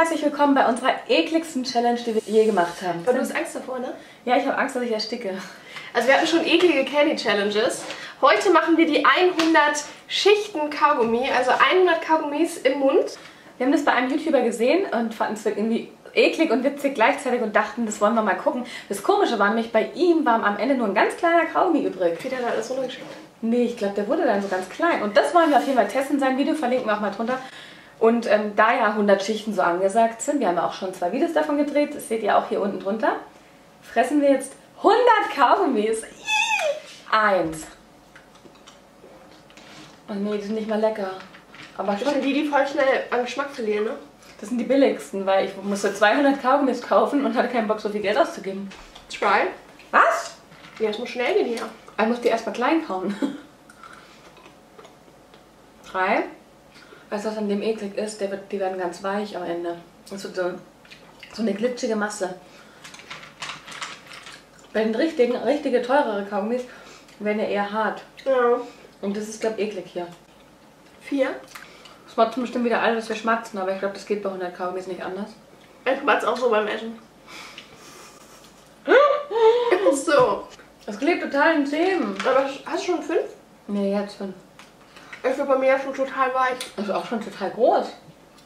herzlich willkommen bei unserer ekligsten Challenge, die wir je gemacht haben. Aber du hast Angst davor, ne? Ja, ich habe Angst, dass ich ersticke. Also wir hatten schon eklige Candy Challenges. Heute machen wir die 100 Schichten Kaugummi, also 100 Kaugummis im Mund. Wir haben das bei einem YouTuber gesehen und fanden es irgendwie eklig und witzig gleichzeitig und dachten, das wollen wir mal gucken. Das Komische war nämlich, bei ihm war am Ende nur ein ganz kleiner Kaugummi übrig. Wird er da alles runtergeschickt? Nee, ich glaube, der wurde dann so ganz klein. Und das wollen wir auf jeden Fall testen. Sein Video verlinken wir auch mal drunter. Und ähm, da ja 100 Schichten so angesagt sind, wir haben ja auch schon zwei Videos davon gedreht, das seht ihr auch hier unten drunter, fressen wir jetzt 100 Kaugummis. Eins. Oh nee, die sind nicht mal lecker. Aber Das sind die, die voll schnell an Geschmack verlieren, ne? das sind die billigsten, weil ich musste 200 Kaugummis kaufen und hatte keinen Bock, so viel Geld auszugeben. Zwei. Was? Ja, es muss schnell gehen hier. Ich muss die erstmal klein kauen. Drei. Weißt du, was an dem eklig ist? Der wird, die werden ganz weich am Ende. Das wird so, so eine glitschige Masse. Bei den richtigen, richtige teurere Kaugummis werden ja eher hart. Ja. Und das ist, glaube ich, eklig hier. Vier. Das macht bestimmt wieder alles, dass wir schmatzen, aber ich glaube, das geht bei 100 Kaugummis nicht anders. Ich mach's auch so beim Essen. So. Das klebt total in Zähnen. Aber hast du schon fünf? Nee, jetzt schon. Ich bin bei mir schon total weich. Ist auch schon total groß.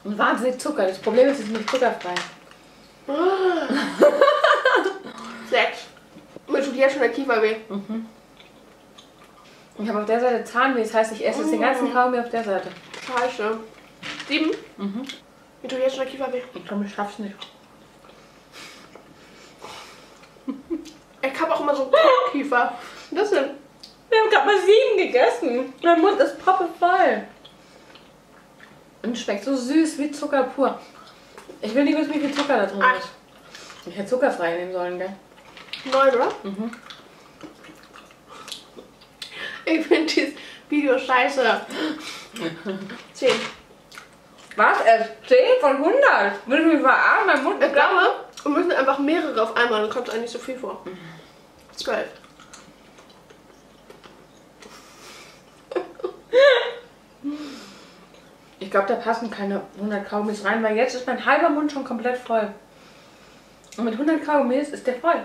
Und wahnsinnig Zucker. Das Problem ist, es ist nicht zuckerfrei. Sechs. Mir tut jetzt schon der Kiefer weh. Ich habe auf der Seite Zahnweh, das heißt, ich esse jetzt den ganzen Kaugummi auf der Seite. Scheiße. Sieben. Mhm. Mir tut jetzt schon der Kiefer weh. Ich glaube, ich schaff's nicht. Ich habe auch immer so Kiefer. Das sind. Wir haben gerade mal sieben gegessen. Mein Mund ist proppevoll. Und schmeckt so süß wie Zucker pur. Ich will nicht wissen, wie viel Zucker da drin Acht. ist. Ich hätte zuckerfrei nehmen sollen, gell? Neun, oder? Mhm. Ich finde dieses Video scheiße. Zehn. Was? Er 10 von 100? Will ich mich verarschen? Mein Mund Ich glaube, wir müssen einfach mehrere auf einmal, dann kommt es eigentlich so viel vor. Zwölf. Glaube, da passen keine 100 Kaugummis rein, weil jetzt ist mein halber Mund schon komplett voll. Und mit 100 Kaugummis ist der voll.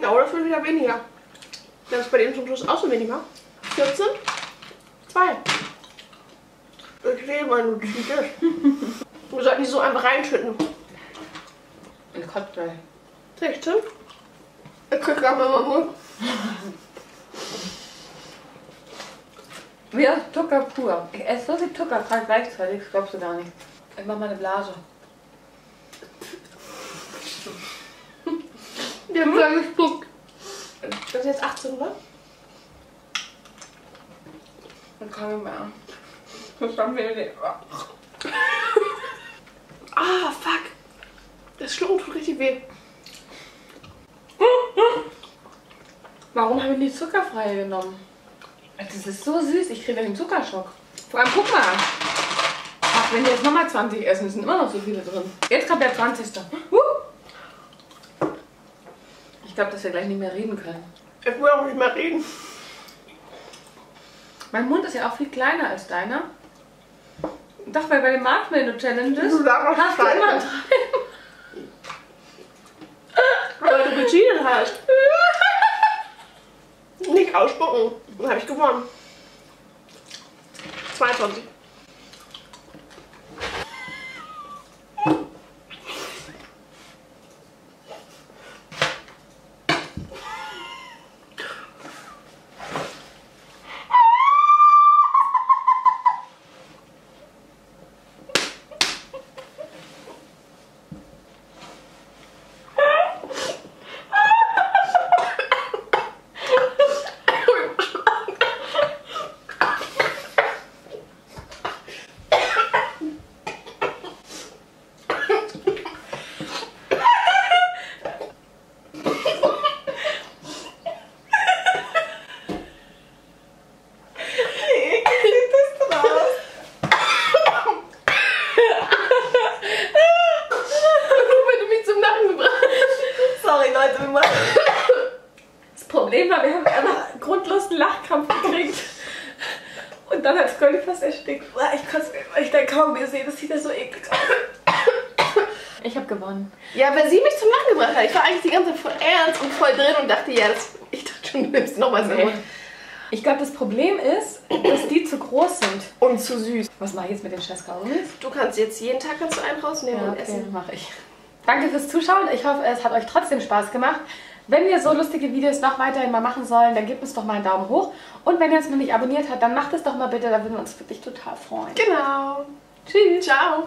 Ja, oder schon wieder weniger. Das ist bei dem zum Schluss auch so weniger. 14. Zwei. Ich sehe mal, du cheatest. Wir sollten die so einfach reinschütten. Kotze gleich. 16. Ich krieg gerade mal Mund. Wie aus Zucker pur. Ich esse so viel Zucker gerade gleichzeitig, das glaubst du gar nicht. Ich mach mal eine Blase. Die haben schon gespuckt. Das ist jetzt 18, oder? Dann kann ich mehr. Das haben wir nicht. Ah, fuck. Das Schlucken tut richtig weh. Warum haben wir die zuckerfreie genommen? Das ist so süß, ich kriege den Zuckerschock. Vor allem, guck mal. Ach, wenn wir jetzt nochmal 20 essen, sind immer noch so viele drin. Jetzt kommt der 20. Huh. Ich glaube, dass wir gleich nicht mehr reden können. Ich will auch nicht mehr reden. Mein Mund ist ja auch viel kleiner als deiner. Doch, weil bei den Marshmallow Challenges Du hast du immer drei. Weil du gecheatet hast. Nicht ausspucken. Dann habe ich gewonnen. 22. Wenn du mich zum Lachen gebracht hast. Sorry Leute, wir machen. Das Problem war, wir haben einfach grundlos einen Lachkrampf gekriegt. Und dann hat Scully fast erstickt. Ich konnte weil ich dein Kaugummi sehe, das sieht ja so eklig aus. Ich habe gewonnen. Ja, weil sie mich zum Lachen gebracht hat. Ich war eigentlich die ganze Zeit voll ernst und voll drin und dachte, ja, das, ich dachte schon, du nimmst nochmal so. Nee. Ich glaube, das Problem ist, dass die zu groß sind. Und zu süß. Was mache ich jetzt mit den scheiß Kaugummis? Du kannst jetzt jeden Tag kannst du einen rausnehmen Ja, und okay, essen. mache ich. Danke fürs Zuschauen. Ich hoffe, es hat euch trotzdem Spaß gemacht. Wenn wir so lustige Videos noch weiterhin mal machen sollen, dann gebt uns doch mal einen Daumen hoch. Und wenn ihr uns noch nicht abonniert habt, dann macht es doch mal bitte, da würden wir uns wirklich total freuen. Genau. Tschüss. Ciao.